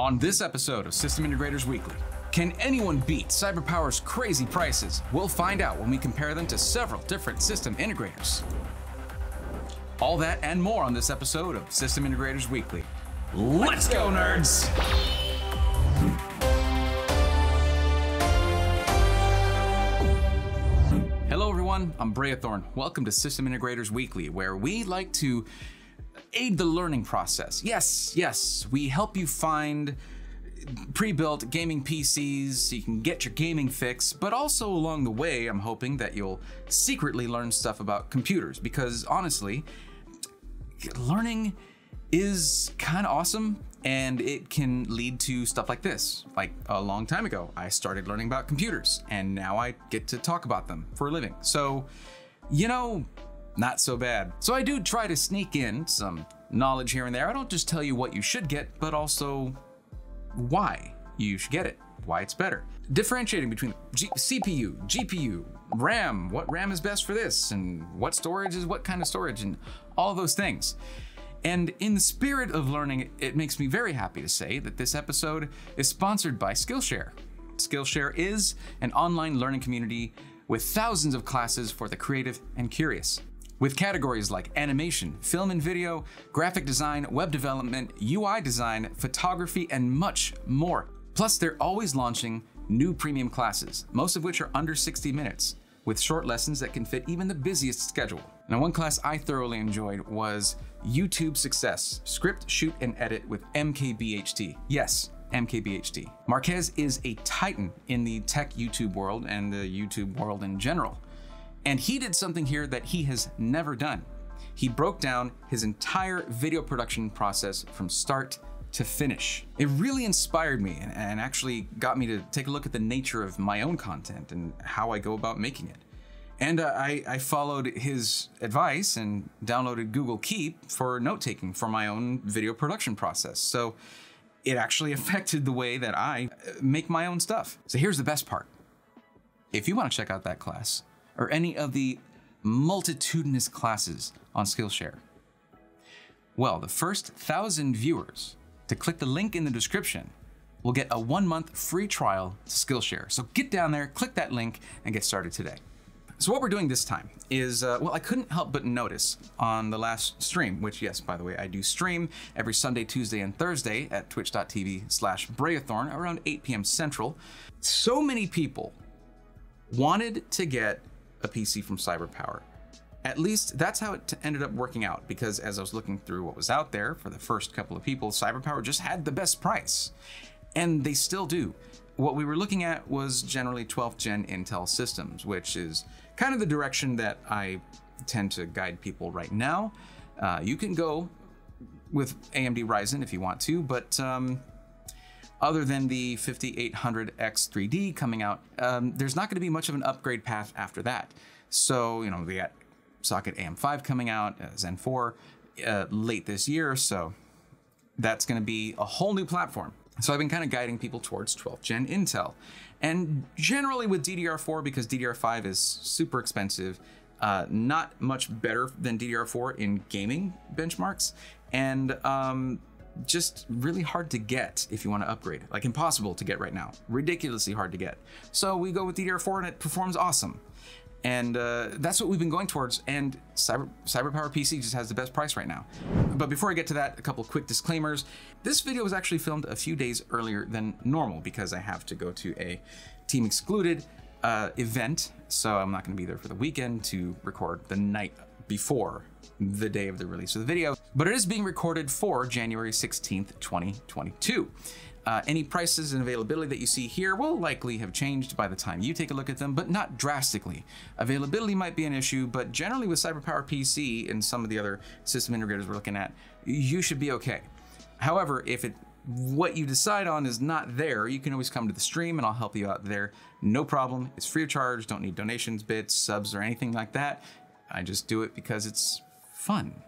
On this episode of System Integrators Weekly, can anyone beat CyberPower's crazy prices? We'll find out when we compare them to several different system integrators. All that and more on this episode of System Integrators Weekly. Let's go, nerds! Hello, everyone. I'm Braethorn. Welcome to System Integrators Weekly, where we like to aid the learning process. Yes, yes, we help you find pre-built gaming PCs so you can get your gaming fix, but also along the way, I'm hoping that you'll secretly learn stuff about computers because honestly, learning is kind of awesome and it can lead to stuff like this. Like a long time ago, I started learning about computers and now I get to talk about them for a living. So, you know, not so bad. So I do try to sneak in some knowledge here and there. I don't just tell you what you should get, but also why you should get it, why it's better. Differentiating between G CPU, GPU, RAM, what RAM is best for this, and what storage is what kind of storage, and all those things. And in the spirit of learning, it makes me very happy to say that this episode is sponsored by Skillshare. Skillshare is an online learning community with thousands of classes for the creative and curious. With categories like animation, film and video, graphic design, web development, UI design, photography, and much more. Plus, they're always launching new premium classes, most of which are under 60 minutes with short lessons that can fit even the busiest schedule. Now, one class I thoroughly enjoyed was YouTube Success Script, Shoot, and Edit with MKBHD. Yes, MKBHD. Marques is a titan in the tech YouTube world and the YouTube world in general. And he did something here that he has never done. He broke down his entire video production process from start to finish. It really inspired me and actually got me to take a look at the nature of my own content and how I go about making it. And uh, I, I, followed his advice and downloaded Google Keep for note taking for my own video production process. So it actually affected the way that I uh, make my own stuff. So here's the best part. If you want to check out that class or any of the multitudinous classes on Skillshare, well, the first thousand viewers to click the link in the description will get a one month free trial to Skillshare. So get down there, click that link, and get started today. So what we're doing this time is, uh, well, I couldn't help but notice on the last stream, which yes, by the way, I do stream every Sunday, Tuesday, and Thursday at twitch.tv slash Braethorn around 8 p.m. Central. So many people wanted to get a PC from CyberPower. At least that's how it ended up working out because as I was looking through what was out there for the first couple of people, CyberPower just had the best price. And they still do. What we were looking at was generally 12th gen Intel systems, which is kind of the direction that I tend to guide people right now. Uh, you can go with AMD Ryzen if you want to, but um, other than the 5800X3D coming out, um, there's not going to be much of an upgrade path after that. So, you know, we got socket AM5 coming out, uh, Zen 4 uh, late this year, so that's going to be a whole new platform. So I've been kind of guiding people towards 12th gen Intel. And generally with DDR4, because DDR5 is super expensive, uh, not much better than DDR4 in gaming benchmarks, and um, just really hard to get if you want to upgrade. Like impossible to get right now. Ridiculously hard to get. So we go with the DDR4 and it performs awesome. And uh, that's what we've been going towards. And Cyber, CyberPower PC just has the best price right now. But before I get to that, a couple quick disclaimers. This video was actually filmed a few days earlier than normal because I have to go to a Team Xcluded uh, event. So I'm not going to be there for the weekend to record the night before the day of the release of the video. But it is being recorded for January 16th, 2022. Uh, any prices and availability that you see here will likely have changed by the time you take a look at them, but not drastically. Availability might be an issue, but generally with CyberPower PC and some of the other system integrators we're looking at, you should be okay. However, if it what you decide on is not there, you can always come to the stream and I'll help you out there. No problem. It's free of charge. Don't need donations, bits, subs, or anything like that. I just do it because it's fun.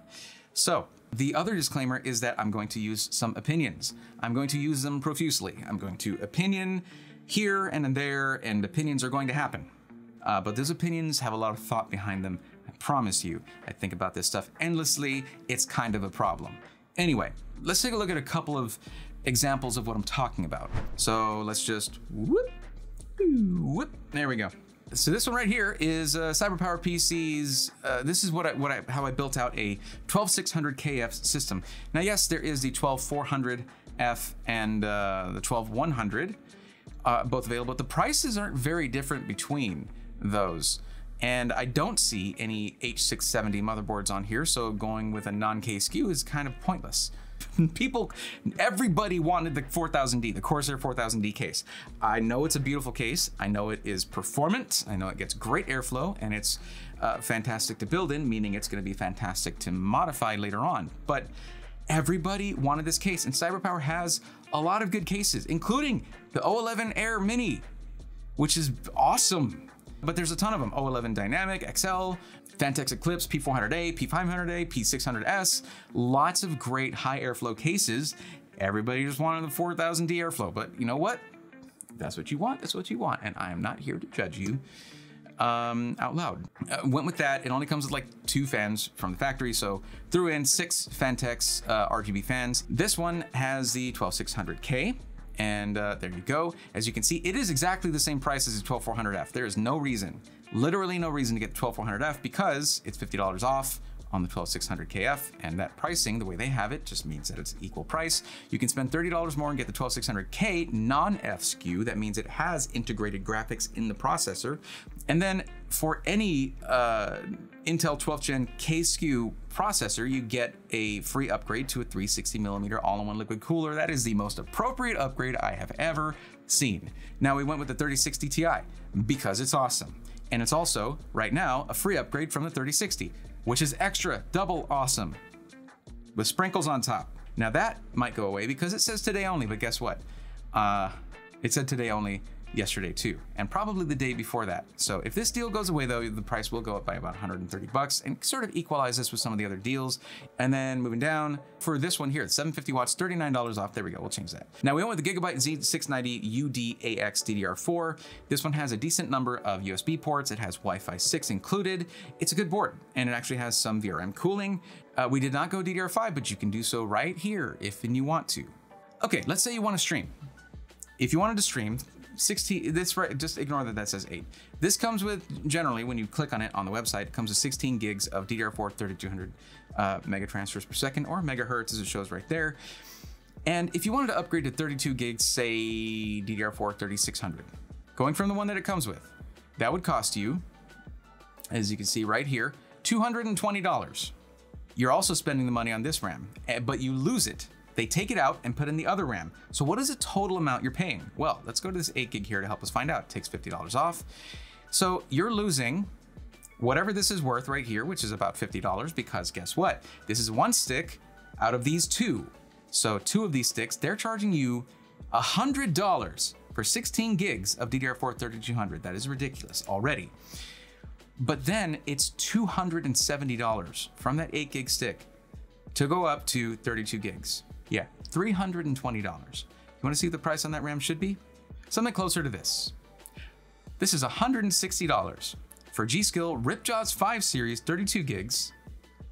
So the other disclaimer is that I'm going to use some opinions. I'm going to use them profusely. I'm going to opinion here and there, and opinions are going to happen. Uh, but those opinions have a lot of thought behind them. I promise you, I think about this stuff endlessly. It's kind of a problem. Anyway, let's take a look at a couple of examples of what I'm talking about. So let's just whoop, whoop, there we go. So this one right here is uh, CyberPower PC's. Uh, this is what I, what I, how I built out a 12600KF system. Now, yes, there is the 12400F and uh, the 12100, uh, both available, but the prices aren't very different between those. And I don't see any H670 motherboards on here, so going with a non-K SKU is kind of pointless. People, everybody wanted the 4000D, the Corsair 4000D case. I know it's a beautiful case. I know it is performant. I know it gets great airflow and it's uh, fantastic to build in, meaning it's going to be fantastic to modify later on. But everybody wanted this case, and CyberPower has a lot of good cases, including the O11 Air Mini, which is awesome. But there's a ton of them. O11 Dynamic, XL, Phanteks Eclipse, P400A, P500A, P600S, lots of great high airflow cases. Everybody just wanted the 4000D airflow, but you know what? that's what you want, that's what you want. And I am not here to judge you um, out loud. Uh, went with that. It only comes with like two fans from the factory, so threw in six Phanteks uh, RGB fans. This one has the 12600K. And uh, there you go. As you can see, it is exactly the same price as the 12400F. There is no reason, literally no reason to get the 12400F because it's $50 off on the 12600KF, and that pricing, the way they have it, just means that it's equal price. You can spend $30 more and get the 12600K non-F SKU. That means it has integrated graphics in the processor. And then for any uh, Intel 12th Gen K SKU processor, you get a free upgrade to a 360 millimeter all-in-one liquid cooler. That is the most appropriate upgrade I have ever seen. Now we went with the 3060 Ti because it's awesome. And it's also, right now, a free upgrade from the 3060 which is extra, double awesome, with sprinkles on top. Now that might go away because it says today only, but guess what? Uh, it said today only yesterday too, and probably the day before that. So if this deal goes away though, the price will go up by about 130 bucks and sort of equalize this with some of the other deals. And then moving down for this one here, 750 watts, $39 off. There we go, we'll change that. Now we went with the Gigabyte Z690 UDAX DDR4. This one has a decent number of USB ports. It has Wi-Fi 6 included. It's a good board and it actually has some VRM cooling. Uh, we did not go DDR5, but you can do so right here if and you want to. Okay, let's say you want to stream. If you wanted to stream, 16, this right, just ignore that that says 8. This comes with, generally, when you click on it on the website, it comes with 16 gigs of DDR4 3200 uh, mega transfers per second, or megahertz as it shows right there. And if you wanted to upgrade to 32 gigs, say DDR4 3600, going from the one that it comes with, that would cost you, as you can see right here, $220. You're also spending the money on this RAM, eh, but you lose it they take it out and put in the other RAM. So what is the total amount you're paying? Well, let's go to this 8 gig here to help us find out. It takes $50 off. So you're losing whatever this is worth right here, which is about $50 because guess what? This is one stick out of these two. So two of these sticks, they're charging you $100 for 16 gigs of DDR4 3200. That is ridiculous already. But then it's $270 from that 8 gig stick to go up to 32 gigs. Yeah, $320. You want to see what the price on that RAM should be? Something closer to this. This is $160 for G.Skill Ripjaws 5 series 32 gigs,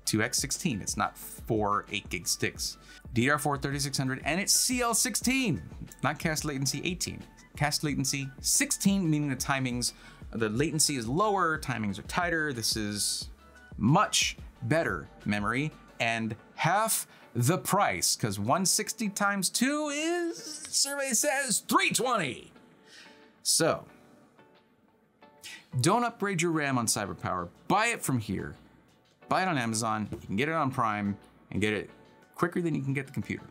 2x16. It's not four 8 gig sticks. DDR4 3600 and it's CL16, not CAS latency 18. CAS latency 16, meaning the timings, the latency is lower, timings are tighter. This is much better memory and half the price because 160 times 2 is, survey says, 320. So, don't upgrade your RAM on CyberPower. Buy it from here. Buy it on Amazon. You can get it on Prime and get it quicker than you can get the computer.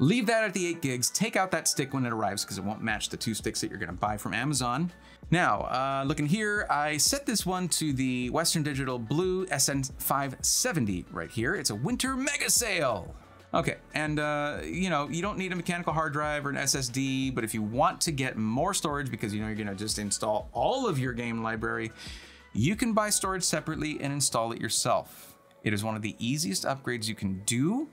Leave that at the 8 gigs. Take out that stick when it arrives because it won't match the two sticks that you're going to buy from Amazon. Now, uh, looking here, I set this one to the Western Digital Blue SN570 right here. It's a winter mega sale. Okay, and uh, you know, you don't need a mechanical hard drive or an SSD, but if you want to get more storage because you know you're gonna just install all of your game library, you can buy storage separately and install it yourself. It is one of the easiest upgrades you can do,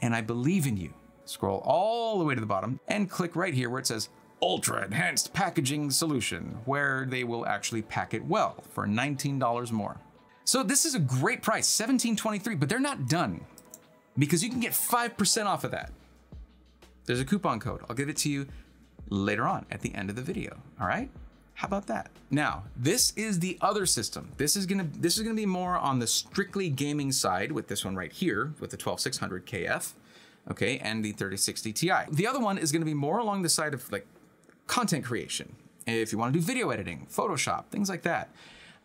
and I believe in you. Scroll all the way to the bottom and click right here where it says ultra enhanced packaging solution, where they will actually pack it well for $19 more. So this is a great price, $17.23, but they're not done. because you can get 5% off of that. There's a coupon code. I'll give it to you later on at the end of the video. All right? How about that? Now, this is the other system. This is gonna this is gonna be more on the strictly gaming side with this one right here with the 12600 KF, okay, and the 3060 Ti. The other one is gonna be more along the side of like content creation. If you want to do video editing, Photoshop, things like that.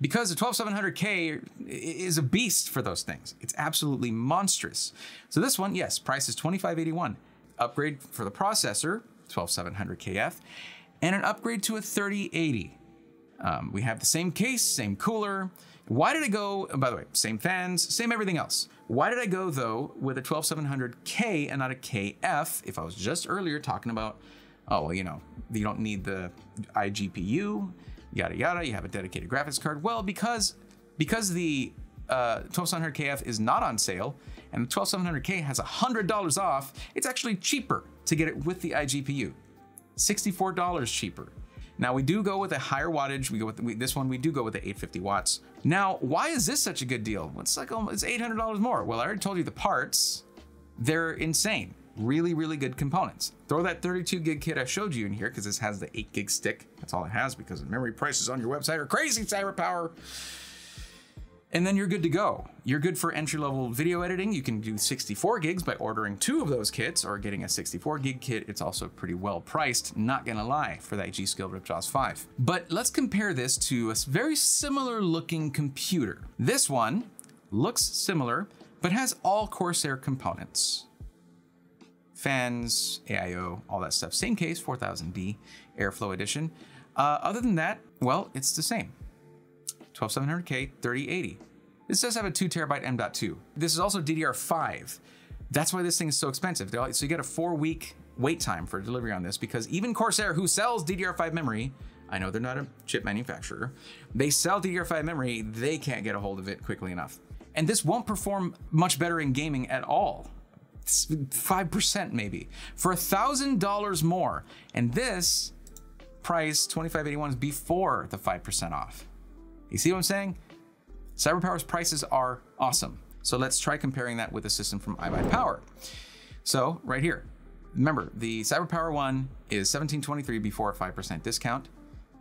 Because the 12700K is a beast for those things. It's absolutely monstrous. So this one, yes, price is 2581. Upgrade for the processor, 12700KF, and an upgrade to a 3080. Um, we have the same case, same cooler. Why did I go, by the way, same fans, same everything else. Why did I go though with a 12700K and not a KF if I was just earlier talking about, oh, well, you know, you don't need the iGPU, yada yada, you have a dedicated graphics card. Well, because because the uh, 12700KF is not on sale and the 12700K has $100 off, it's actually cheaper to get it with the iGPU. $64 cheaper. Now we do go with a higher wattage. We go with we, this one. We do go with the 850 watts. Now, why is this such a good deal? It's like almost, it's $800 more. Well, I already told you the parts. They're insane. Really, really good components. Throw that 32 gig kit I showed you in here because this has the 8 gig stick. That's all it has because the memory prices on your website are crazy, CyberPower and then you're good to go. You're good for entry level video editing. You can do 64 gigs by ordering two of those kits or getting a 64 gig kit. It's also pretty well priced, not gonna lie, for that G.Skill Ripjaws 5. But let's compare this to a very similar looking computer. This one looks similar, but has all Corsair components. Fans, AIO, all that stuff. Same case, 4000D, Airflow Edition. Uh, other than that, well, it's the same. 12700K 3080. This does have a 2 terabyte M.2. This is also DDR5. That's why this thing is so expensive. So you get a four week wait time for delivery on this because even Corsair, who sells DDR5 memory, I know they're not a chip manufacturer, they sell DDR5 memory, they can't get a hold of it quickly enough. And this won't perform much better in gaming at all. 5% maybe. For $1,000 more. And this price, 2581 is before the 5% off. You see what I'm saying? CyberPower's prices are awesome. So let's try comparing that with a system from iBuyPower. So right here, remember the CyberPower one is 1723 before a 5% discount.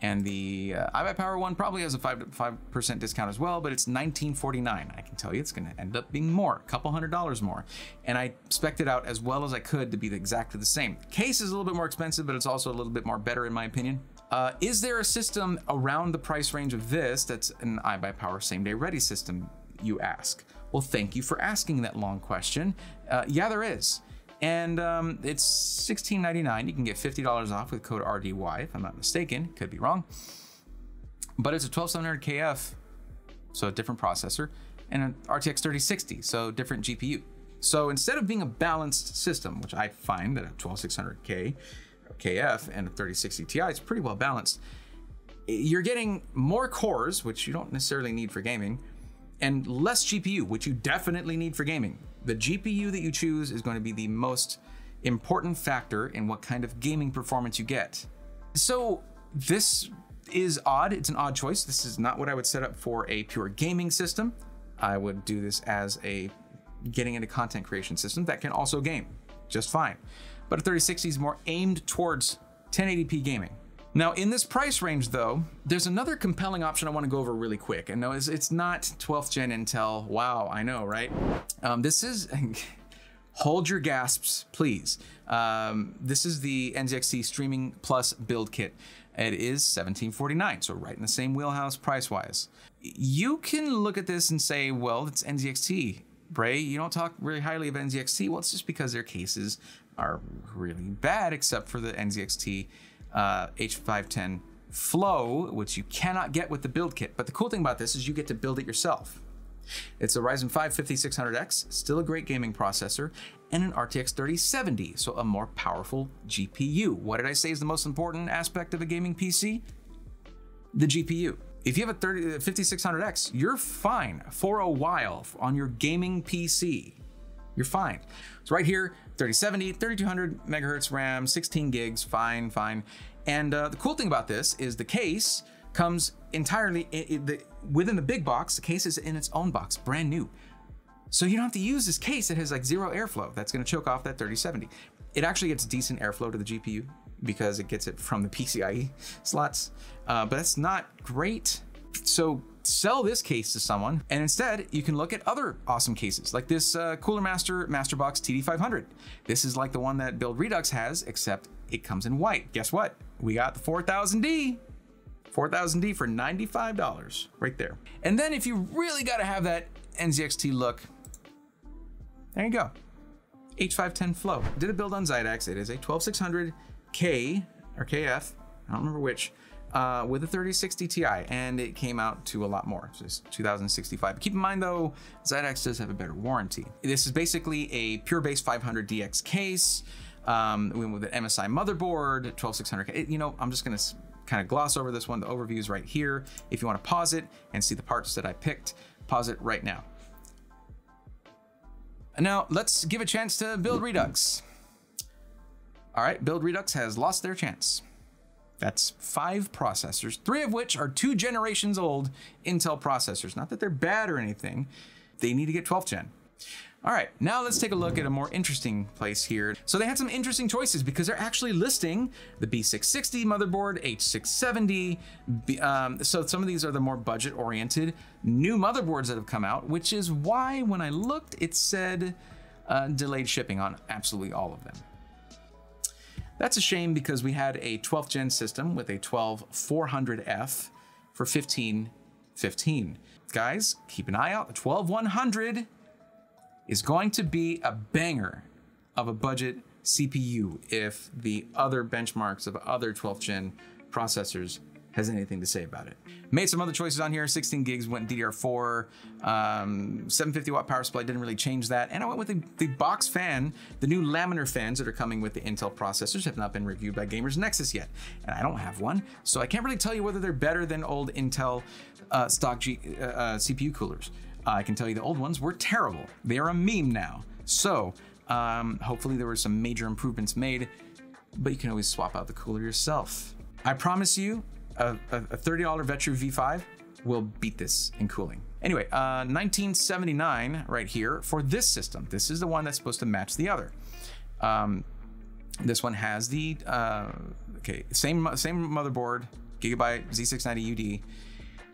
And the uh, iBuyPower one probably has a 5 5% discount as well, but it's 1949. I can tell you it's going to end up being more, a couple hundred dollars more. And I spec'd it out as well as I could to be exactly the same. Case is a little bit more expensive, but it's also a little bit more better in my opinion. Uh, is there a system around the price range of this that's an iBuyPower same day ready system, you ask? Well, thank you for asking that long question. Uh, yeah, there is. And um, it's $16.99. You can get $50 off with code RDY, if I'm not mistaken. Could be wrong. But it's a 12700 KF, so a different processor, and an RTX 3060, so different GPU. So instead of being a balanced system, which I find that a 12600K KF and a 3060 Ti is pretty well balanced. You're getting more cores, which you don't necessarily need for gaming, and less GPU, which you definitely need for gaming. The GPU that you choose is going to be the most important factor in what kind of gaming performance you get. So this is odd. It's an odd choice. This is not what I would set up for a pure gaming system. I would do this as a getting into content creation system that can also game just fine but a 3060 is more aimed towards 1080p gaming. Now, in this price range, though, there's another compelling option I want to go over really quick. And no, it's, it's not 12th gen Intel. Wow, I know, right? Um, this is, hold your gasps, please. Um, this is the NZXT Streaming Plus build kit. It is 1749, so right in the same wheelhouse price wise. You can look at this and say, well, it's NZXT. Bray, you don't talk really highly of NZXT. Well, it's just because their cases are really bad, except for the NZXT uh, H510 Flow, which you cannot get with the build kit. But the cool thing about this is you get to build it yourself. It's a Ryzen 5 5600X, still a great gaming processor, and an RTX 3070, so a more powerful GPU. What did I say is the most important aspect of a gaming PC? The GPU. If you have a 30, 5600X, you're fine for a while on your gaming PC. You're fine. So right here, 3070, 3200 megahertz RAM, 16 gigs, fine, fine. And uh, the cool thing about this is the case comes entirely the, within the big box. The case is in its own box, brand new. So you don't have to use this case that has like zero airflow. That's gonna choke off that 3070. It actually gets decent airflow to the GPU because it gets it from the PCIe slots, uh, but that's not great. So sell this case to someone, and instead you can look at other awesome cases like this uh, Cooler Master Masterbox TD500. This is like the one that Build Redux has, except it comes in white. Guess what? We got the 4000D. 4000D for $95 right there. And then if you really got to have that NZXT look, there you go. H510 Flow. Did a build on Xidax. It is a 12600K or KF. I don't remember which uh, with a 3060 Ti, and it came out to a lot more, just 2065. keep in mind though, Xidax does have a better warranty. This is basically a Pure Base 500 DX case um, with an MSI motherboard, 12600K. You know, I'm just gonna kind of gloss over this one. The overview is right here. If you want to pause it and see the parts that I picked, pause it right now. Now let's give a chance to Build Redux. All right, Build Redux has lost their chance. That's five processors, three of which are two generations old Intel processors. Not that they're bad or anything, they need to get 12th gen. All right, now let's take a look at a more interesting place here. So they had some interesting choices because they're actually listing the B660 motherboard, H670. Um, so some of these are the more budget oriented new motherboards that have come out, which is why when I looked, it said uh, delayed shipping on absolutely all of them. That's a shame because we had a 12th gen system with a 12400F for 1515. Guys, keep an eye out. The 12100 is going to be a banger of a budget CPU if the other benchmarks of other 12th gen processors has anything to say about it. Made some other choices on here. 16 gigs went DDR4, um, 750 watt power supply didn't really change that. And I went with the, the, box fan. The new laminar fans that are coming with the Intel processors have not been reviewed by Gamers Nexus yet. And I don't have one, so I can't really tell you whether they're better than old Intel uh, stock G, uh, uh CPU coolers. I can tell you the old ones were terrible. They are a meme now. So um, hopefully there were some major improvements made, but you can always swap out the cooler yourself. I promise you, a, a $30 Vetroo V5 will beat this in cooling. Anyway, uh, 1979 right here for this system. This is the one that's supposed to match the other. Um, this one has the uh, okay same same motherboard, Gigabyte Z690 UD,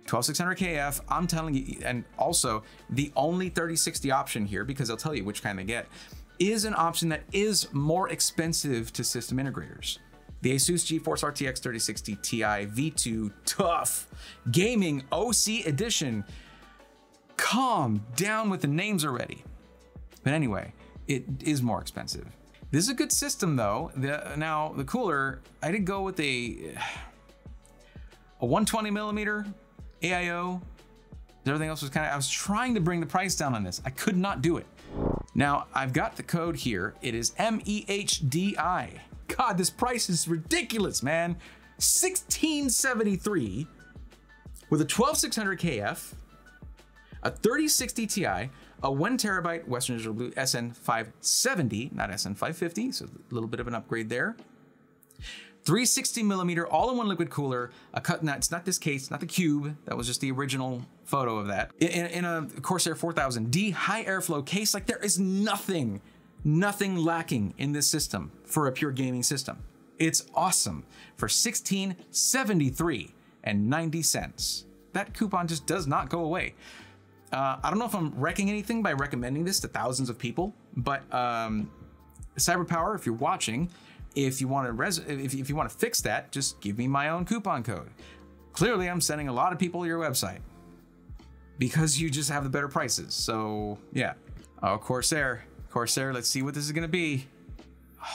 12600KF, I'm telling you, and also the only 3060 option here, because they'll tell you which kind they get, is an option that is more expensive to system integrators. The Asus GeForce RTX 3060 Ti V2 Tough Gaming OC Edition. Calm down with the names already. But anyway, it is more expensive. This is a good system though. The, now the cooler, I did go with a a 120 millimeter AIO. Everything else was kind of, I was trying to bring the price down on this. I could not do it. Now, I've got the code here. It is MEHDI. God, this price is ridiculous, man. 1673 with a 12600 KF, a 3060 Ti, a one terabyte Western Digital Blue SN570, not SN550, so a little bit of an upgrade there. 360 millimeter all-in-one liquid cooler. A cut. Not, it's not this case, not the cube. That was just the original photo of that. In, in a Corsair 4000D high airflow case, like there is nothing, nothing lacking in this system for a pure gaming system. It's awesome for 1673 and 90 cents. That coupon just does not go away. Uh, I don't know if I'm wrecking anything by recommending this to thousands of people, but um, CyberPower, if you're watching, if you want to res- if, if you want to fix that, just give me my own coupon code. Clearly, I'm sending a lot of people to your website because you just have the better prices. So yeah. Oh, Corsair, Corsair. Let's see what this is gonna be.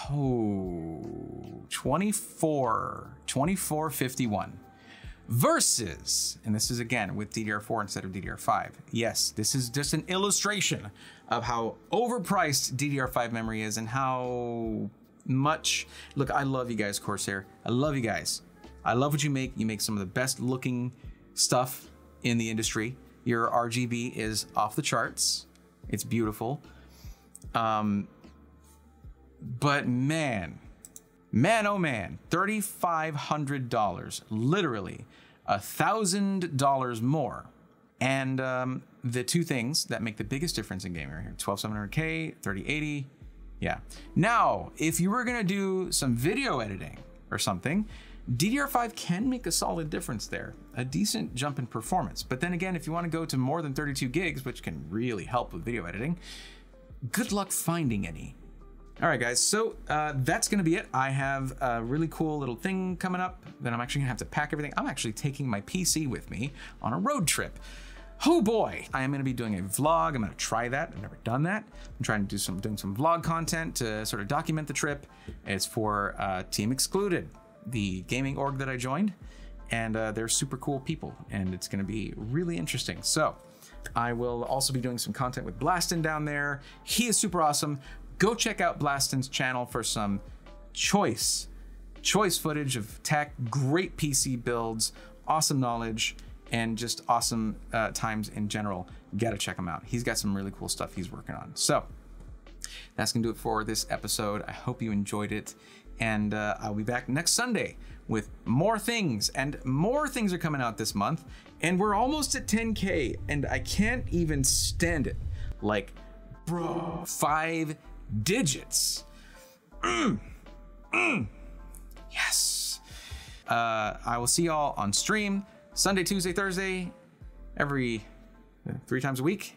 Oh, 24, 2451 versus, and this is again with DDR4 instead of DDR5. Yes, this is just an illustration of how overpriced DDR5 memory is and how much. Look, I love you guys, Corsair. I love you guys. I love what you make. You make some of the best looking stuff in the industry. Your RGB is off the charts. It's beautiful. Um, but man, man, oh man, $3,500, literally $1,000 more. And um, the two things that make the biggest difference in gaming right here 12700K, 3080. Yeah. Now, if you were going to do some video editing or something, DDR5 can make a solid difference there, a decent jump in performance. But then again, if you want to go to more than 32 gigs, which can really help with video editing, good luck finding any. All right, guys, so uh, that's gonna be it. I have a really cool little thing coming up that I'm actually gonna have to pack everything. I'm actually taking my PC with me on a road trip. Oh boy, I am gonna be doing a vlog. I'm gonna try that. I've never done that. I'm trying to do some doing some vlog content to sort of document the trip. It's for uh, Team Xcluded, the gaming org that I joined, and uh, they're super cool people, and it's gonna be really interesting. So. I will also be doing some content with Blastin down there. He is super awesome. Go check out Blastin's channel for some choice, choice footage of tech, great PC builds, awesome knowledge, and just awesome uh, times in general. You gotta check him out. He's got some really cool stuff he's working on. So that's gonna do it for this episode. I hope you enjoyed it. And uh, I'll be back next Sunday with more things. And more things are coming out this month. And we're almost at 10K. And I can't even stand it. Like, bro, five digits. Mm, mm, yes. Uh, I will see y'all on stream Sunday, Tuesday, Thursday, every uh, three times a week.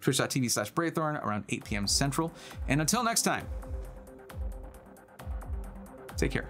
Twitch.tv slash Braethorn around 8 p.m. Central. And until next time, take care.